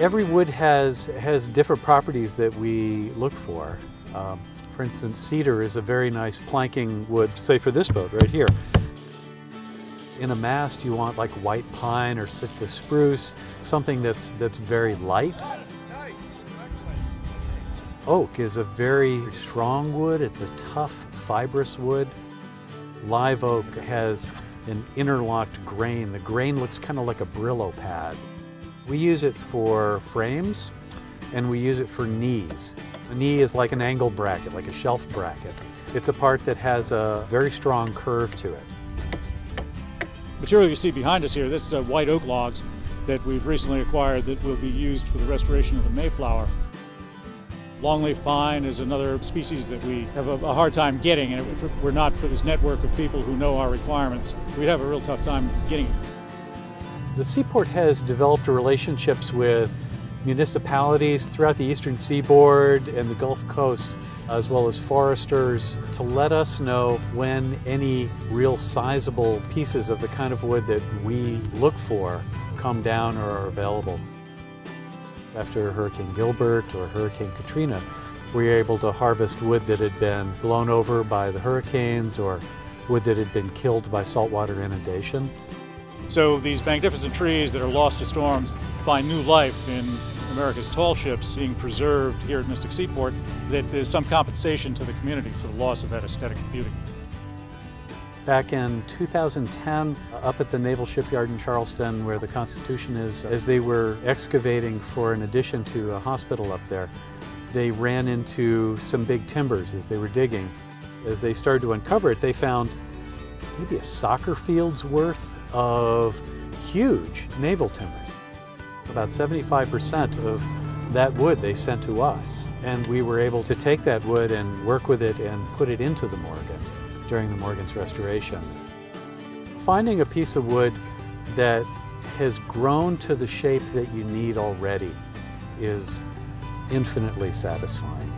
Every wood has, has different properties that we look for. Um, for instance, cedar is a very nice planking wood, say for this boat right here. In a mast, you want like white pine or Sitka spruce, something that's, that's very light. Oak is a very strong wood. It's a tough, fibrous wood. Live oak has an interlocked grain. The grain looks kind of like a Brillo pad. We use it for frames and we use it for knees. A knee is like an angle bracket, like a shelf bracket. It's a part that has a very strong curve to it. Material you see behind us here, this is white oak logs that we've recently acquired that will be used for the restoration of the Mayflower. Longleaf pine is another species that we have a, a, hard time getting, and if were not for this network of people who know our requirements, we'd have a real tough time getting it. The seaport has developed relationships with municipalities throughout the eastern seaboard and the Gulf Coast, as well as foresters, to let us know when any real sizable pieces of the kind of wood that we look for come down or are available after Hurricane Gilbert or Hurricane Katrina, we were able to harvest wood that had been blown over by the hurricanes or wood that had been killed by saltwater inundation. So these magnificent trees that are lost to storms find new life in America's tall ships being preserved here at Mystic Seaport, that there's some compensation to the community for the loss of that aesthetic beauty. Back in 2010, up at the Naval Shipyard in Charlestown, where the Constitution is, as they were excavating for an addition to a hospital up there, they ran into some big timbers as they were digging. As they started to uncover it, they found maybe a soccer field's worth of huge naval timbers. About 75% of that wood they sent to us, and we were able to take that wood and work with it and put it into the Morgan during the Morgan's restoration. Finding a piece of wood that has grown to the shape that you need already is infinitely satisfying.